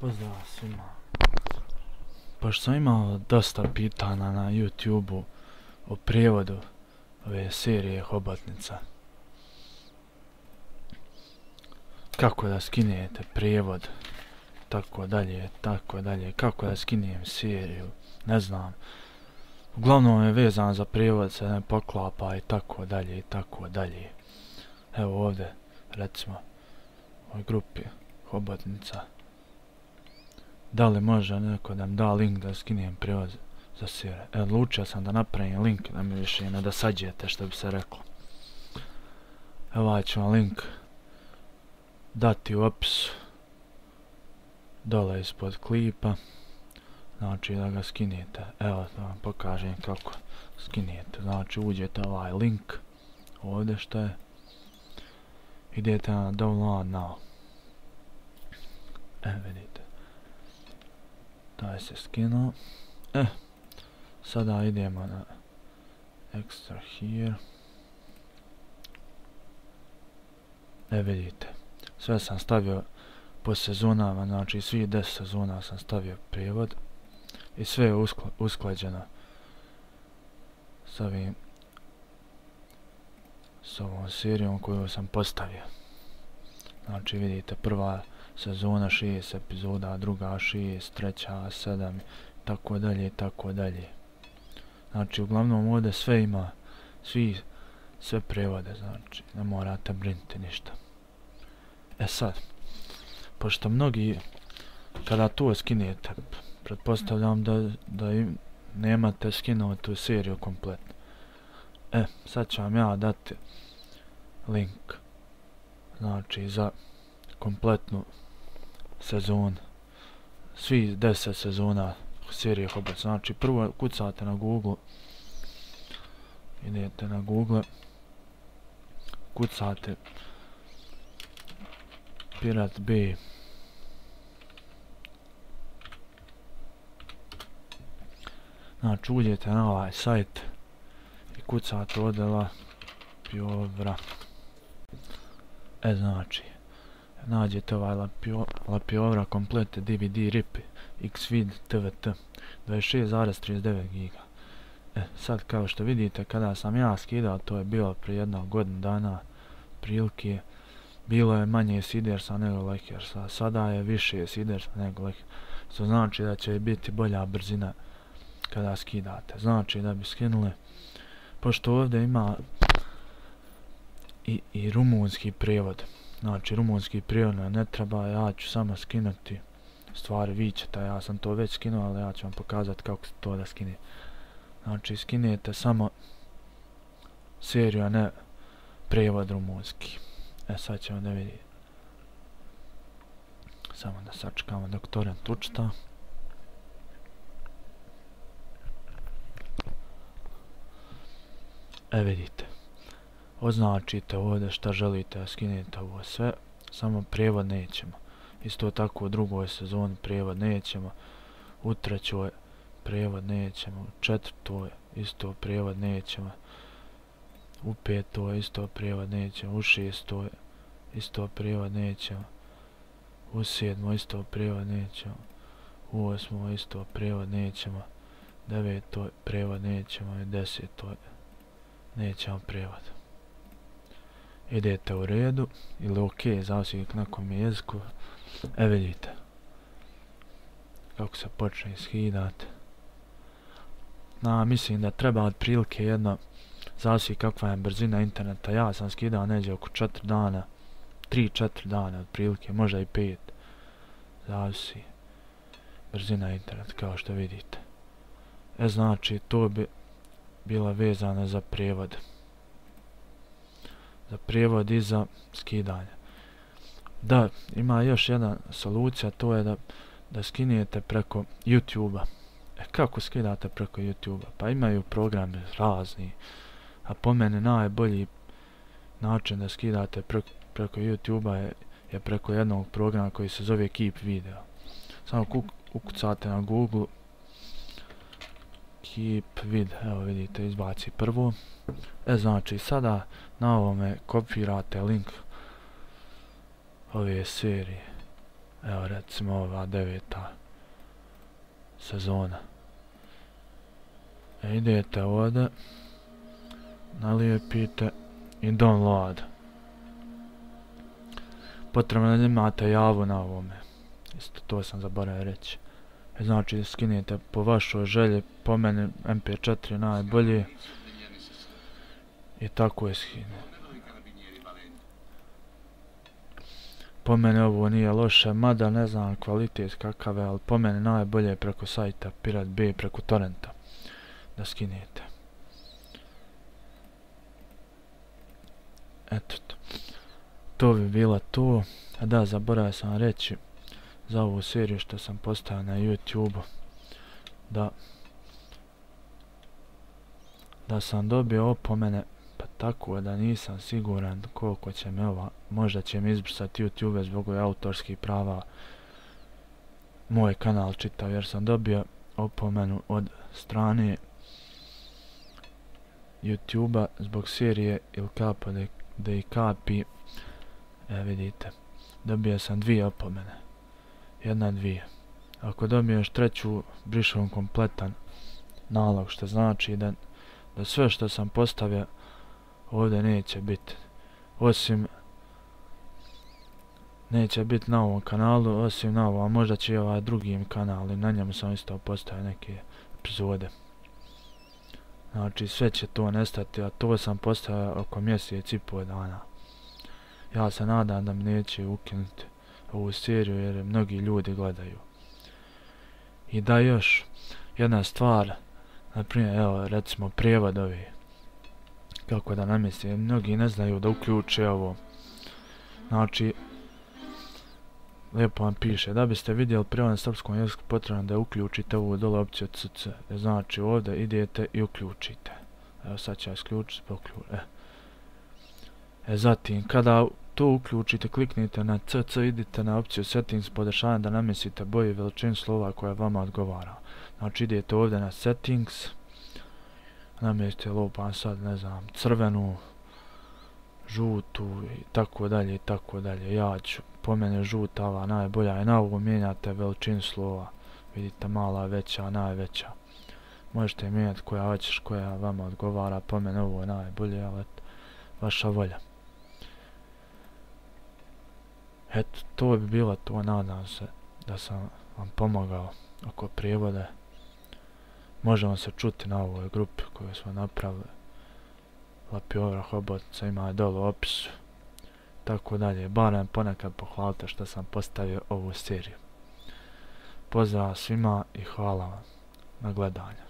Pozdrav svima. Pošto sam imao dosta pitana na YouTube-u o prijevodu ove serije Hobotnica. Kako da skinete prijevod, tako dalje, tako dalje, kako da skinem seriju, ne znam. Uglavnom je vezan za prijevod, se ne poklapa i tako dalje i tako dalje. Evo ovdje, recimo, u ovoj grupi Hobotnica da li može neko da mi da link da skinem prevoz za sire. E, odlučio sam da napravim link da mi više ne da sađete što bi se reklo. Evo ovaj ću vam link dati u opisu. Dole ispod klipa. Znači da ga skinete. Evo da vam pokažem kako skinete. Znači uđete ovaj link ovdje što je. Idete na download now. E vidite taj se skinuo. Eh sada idemo na extra here. E vidite sve sam stavio po sezonama znači svi 10 sezona sam stavio prijevod i sve je uskla, usklađeno s ovim s ovom serijom koju sam postavio. Znači vidite prva sezona 6 epizoda, druga 6, treća 7, tako dalje, tako dalje. Znači, uglavnom ovdje sve ima, svi, sve prevode, znači, ne morate brinuti ništa. E sad, pošto mnogi, kada to skinete, pretpostavljam da, da im nemate skinuti tu seriju kompletno. E, sad ću vam ja dati link, znači, za kompletnu sezon. Svi 10 sezona serije Hobbit. Znači prvo kucate na Google. Idete na Google. Kucate. Pirat B. Znači uđete na ovaj sajt i kucate odela Piovra. E znači nađete ovaj lapio, lapiovra komplete DVD RIP Xvid TVT 26,39 giga. E, sad kao što vidite kada sam ja skidao to je bilo prije jednog godin dana prilike. Bilo je manje sidersa nego lekersa sada je više sidersa nego lekersa što znači da će biti bolja brzina kada skidate. Znači da bi skinuli pošto ovdje ima i, i rumunski prijevod znači rumunski prijevod ne treba, ja ću samo skinuti stvari, vi ćete, ja sam to već skinuo, ali ja ću vam pokazati kako se to da skine. Znači skinete samo seriju, a ne prevod rumunski. E sad ćemo da vidimo. Samo da sačekamo dok torrent učita. E vidite označite ovdje šta želite da skinete ovo sve samo prijevod nećemo. Isto tako u drugoj sezoni prijevod nećemo u trećoj prijevod nećemo u četvrtoj isto prijevod nećemo u petoj isto prijevod nećemo u šestoj isto prijevod nećemo u sedmoj isto prijevod nećemo u osmoj isto prijevod nećemo devetoj prijevod nećemo i desetoj nećemo prijevod idete u redu ili ok, zavisi na nekom jeziku. E vidite kako se počne iskidat. Na, mislim da treba otprilike jedno, zavisi kakva je brzina interneta. Ja sam skidao neđe oko 4 dana, 3-4 dana otprilike, možda i 5. Zavisi brzina interneta kao što vidite. E znači, to bi bila vezana za prijevod za prijevod i za skidanje. Da, ima još jedna solucija, to je da, da skinijete preko YouTube-a. E, kako skidate preko YouTube-a? Pa imaju programe razni, a po mene najbolji način da skidate preko, preko YouTube-a je, je preko jednog programa koji se zove Keep Video. Samo ukucate na Google Keep Vid, evo vidite, izbaci prvu. E, znači, sada na ovome kopirate link ove serije. Evo recimo ova deveta sezona. E, idete ovdje, nalijepite i download. Potrebno da imate javu na ovome. Isto to sam zaboravio reći. Znači skinite po vašoj želji, po meni MP4 najbolji. I tako je skinu. po mene ovo nije loše, mada ne znam kvalitet kakav je, ali po mene najbolje preko sajta Pirate B, preko torrenta da skinete. Eto to. To bi bila to. A da, zaboravio sam reći za ovu seriju što sam postao na YouTube da da sam dobio opomene pa tako da nisam siguran koliko će me ova, možda će mi izbrisati YouTube zbog autorskih prava moj kanal čitav jer sam dobio opomenu od strane YouTube-a zbog serije Il Capo de, de Capi. E vidite dobio sam dvije opomene jedna dvije. Ako dobiješ treću brišem kompletan nalog što znači da, da sve što sam postavio ovdje neće biti osim neće biti na ovom kanalu osim na ovom, možda će i ovaj drugim kanal i na njemu sam isto postavio neke epizode. Znači sve će to nestati a to sam postavio oko mjesec i pol dana. Ja se nadam da mi neće ukinuti ovu seriju jer mnogi ljudi gledaju i da još jedna stvar na primjer, evo recimo prijevod kako da namjesti, mnogi ne znaju da uključe ovo. Znači, lijepo vam piše, da biste vidjeli prijevod na srpskom jeziku potrebno da uključite ovu dole opciju CC. E, znači, ovdje idete i uključite. Evo sad ću ja isključiti, poključiti. E. e zatim, kada to uključite, kliknite na CC, idite na opciju settings podešanja da namjestite boje i veličinu slova koja vama odgovara. Znači, idete ovdje na settings, namjestite lupam sad, ne znam, crvenu, žutu i tako dalje i tako dalje. Ja ću, po mene žuta ova najbolja i na ovu mijenjate veličinu slova. Vidite, mala, veća, najveća. Možete mijenjati koja hoćeš, koja vama odgovara, po mene ovo je najbolje, ali vaša volja. Eto, to bi bilo to, nadam se da sam vam pomogao oko prijevode. Možemo se čuti na ovoj grupi koju smo napravili. Lapi Ovra Hobotnica ima dole u opisu. Tako dalje, barem ponekad pohvalite što sam postavio ovu seriju. Pozdrav svima i hvala vam na gledanju.